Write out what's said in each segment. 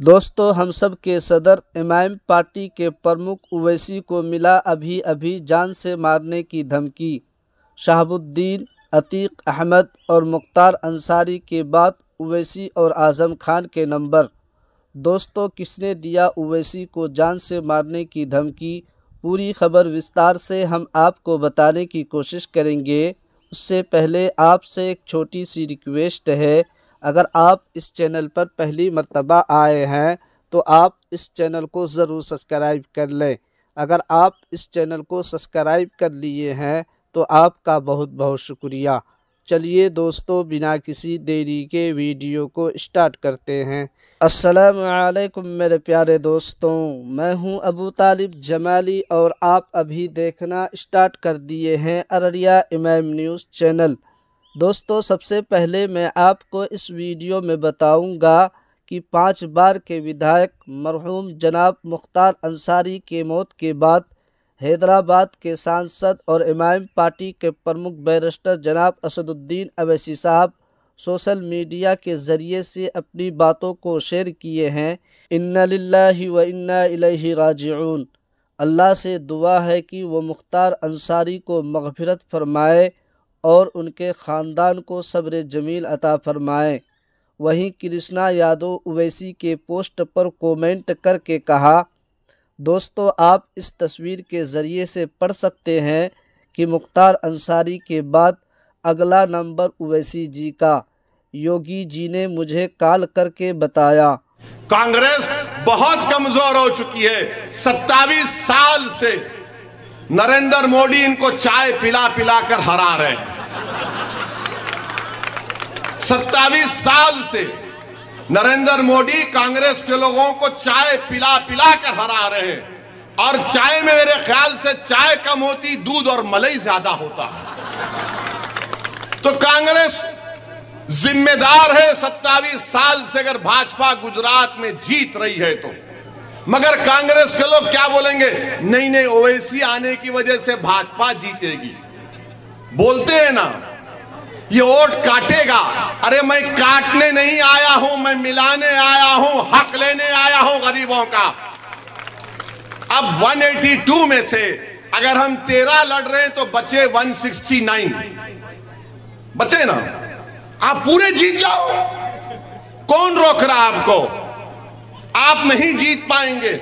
दोस्तों, हम सब के सदर इमाम पार्टी के प्रमुख उवैसी को मिला अभी अभी जान से मारने की धमकी। शहाबुद्दीन, अतीक अहमद और मुख्तार अंसारी के बाद उवैसी और आज़म खान के नंबर। दोस्तों, किसने दिया उवैसी को जान से मारने की धमकी? पूरी खबर विस्तार से हम आपको बताने की कोशिश करेंगे। उससे पहले आपसे एक छोटी सी रिक्वेस्ट है अगर आप इस चैनल पर पहली मर्तबा आए हैं तो आप इस चैनल को ज़रूर सब्सक्राइब कर लें। अगर आप इस चैनल को सब्सक्राइब कर लिए हैं तो आपका बहुत बहुत शुक्रिया। चलिए दोस्तों, बिना किसी देरी के वीडियो को स्टार्ट करते हैं। अस्सलाम वालेकुम मेरे प्यारे दोस्तों, मैं हूँ अबू तालिब जमाली और आप अभी देखना स्टार्ट कर दिए हैं अररिया इमाम न्यूज़ चैनल। दोस्तों, सबसे पहले मैं आपको इस वीडियो में बताऊँगा कि पाँच बार के विधायक मरहूम जनाब मुख्तार अंसारी के मौत के बाद हैदराबाद के सांसद और इमाम पार्टी के प्रमुख बैरिस्टर जनाब असदुद्दीन अवैसी साहब सोशल मीडिया के ज़रिए से अपनी बातों को शेयर किए हैं। इन्ना लिल्लाहि व इन्ना इलैहि राजिऊन। अल्लाह से दुआ है कि वो मुख्तार अंसारी को मगफरत फरमाए और उनके ख़ानदान को सब्र जमील अता फ़रमाएँ। वहीं कृष्णा यादव उवैसी के पोस्ट पर कमेंट करके कहा, दोस्तों, आप इस तस्वीर के ज़रिए से पढ़ सकते हैं कि मुख्तार अंसारी के बाद अगला नंबर उवैसी जी का। योगी जी ने मुझे कॉल करके बताया। कांग्रेस बहुत कमज़ोर हो चुकी है, सत्तावीस साल से। नरेंद्र मोदी इनको चाय पिला पिला कर हरा रहे हैं। सत्तावीस साल से नरेंद्र मोदी कांग्रेस के लोगों को चाय पिला पिला कर हरा रहे हैं। और चाय में मेरे ख्याल से चाय कम होती, दूध और मलई ज़्यादा होता तो कांग्रेस जिम्मेदार है, सत्तावीस साल से अगर भाजपा गुजरात में जीत रही है तो। मगर कांग्रेस के लोग क्या बोलेंगे? नहीं नहीं, ओवैसी आने की वजह से भाजपा जीतेगी। बोलते हैं ना, ये वोट काटेगा। अरे मैं काटने नहीं आया हूँ, मैं मिलाने आया हूँ, हक लेने आया हूँ गरीबों का। अब 182 में से अगर हम तेरह लड़ रहे हैं तो बचे 169 बचे ना? आप पूरे जीत जाओ। कौन रोक रहा आपको? आप नहीं जीत पाएँगे।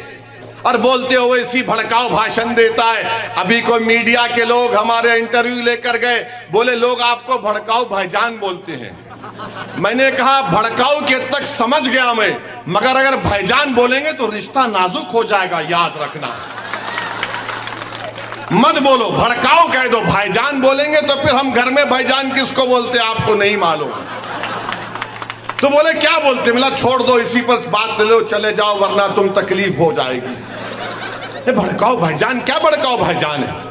और बोलते हो इसी भड़काऊ भाषण देता है, अभी को मीडिया के लोग हमारे इंटरव्यू लेकर गए। बोले, लोग आपको भड़काऊ भाईजान बोलते हैं। मैंने कहा, भड़काऊ के तक समझ गया मैं, मगर अगर भाईजान बोलेंगे तो रिश्ता नाजुक हो जाएगा, याद रखना। मत बोलो, भड़काऊ कह दो, भाईजान बोलेंगे तो फिर हम घर में भाईजान किसको बोलते आपको नहीं मालूम। तो बोले, क्या बोलते? मिला, छोड़ दो, इसी पर बात ले लो, चले जाओ, वरना तुम तकलीफ़ हो जाएगी. भड़काओ भाईजान, क्या भड़काओ भाईजान है?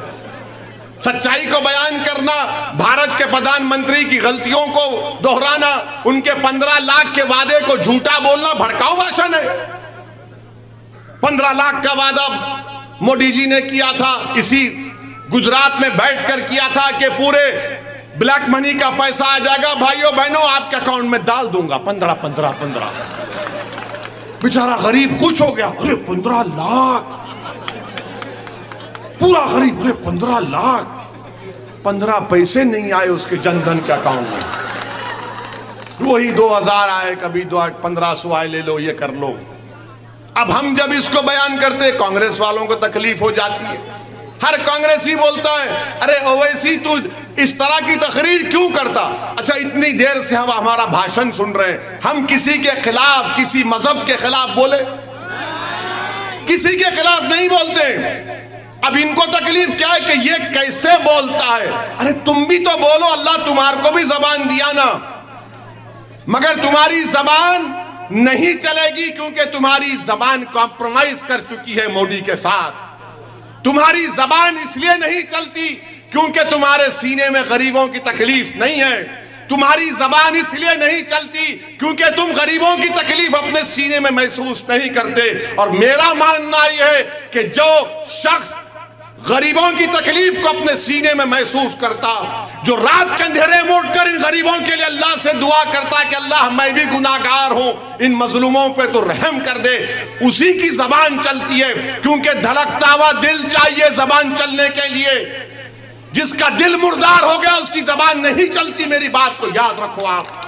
सच्चाई को बयान करना, भारत के प्रधानमंत्री की गलतियों को दोहराना, उनके पंद्रह लाख के वादे को झूठा बोलना भड़काऊ भाषण है। पंद्रह लाख का वादा मोदी जी ने किया था, इसी गुजरात में बैठकर किया था कि पूरे ब्लैक मनी का पैसा आ जाएगा, भाइयों, बहनों, आपके अकाउंट में डाल दूँगा। पंद्रह पंद्रह पंद्रह। बेचारा गरीब खुश हो गया। अरे, पंद्रह लाख। पूरा गरीब, अरे, पंद्रह लाख। पंद्रह पैसे नहीं आए उसके जनधन के अकाउंट में। वही दो हज़ार आए, कभी दो पंद्रह सौ आए, ले लो, ये कर लो। अब हम जब इसको बयान करते, कांग्रेस वालों को तकलीफ़ हो जाती है। हर कांग्रेसी बोलता है, अरे ओवैसी तू इस तरह की तकरीर क्यों करता? अच्छा इतनी देर से हम हमारा भाषण सुन रहे हैं। हम किसी के खिलाफ, किसी मज़हब के खिलाफ बोले? किसी के खिलाफ नहीं बोलते। अब इनको तकलीफ़ क्या है कि ये कैसे बोलता है? अरे तुम भी तो बोलो, अल्लाह तुम्हार को भी जबान दिया ना। मगर तुम्हारी जबान नहीं चलेगी क्योंकि तुम्हारी जबान कॉम्प्रोमाइज कर चुकी है मोदी के साथ। तुम्हारी जबान इसलिए नहीं चलती क्योंकि तुम्हारे सीने में गरीबों की तकलीफ़ नहीं है। तुम्हारी जबान इसलिए नहीं चलती क्योंकि तुम गरीबों की तकलीफ़ अपने सीने में महसूस नहीं करते। और मेरा मानना यह है कि जो शख्स गरीबों की तकलीफ़ को अपने सीने में महसूस करता, जो रात के अंधेरे मोड़ कर इन गरीबों के लिए अल्लाह से दुआ करता कि अल्लाह, मैं भी गुनाहगार हूँ, इन मजलूमों पे तो रहम कर दे। उसी की जबान चलती है, क्योंकि धड़कता हुआ दिल चाहिए जबान चलने के लिए। जिसका दिल मुर्दार हो गया, उसकी जबान नहीं चलती, मेरी बात को याद रखो आप।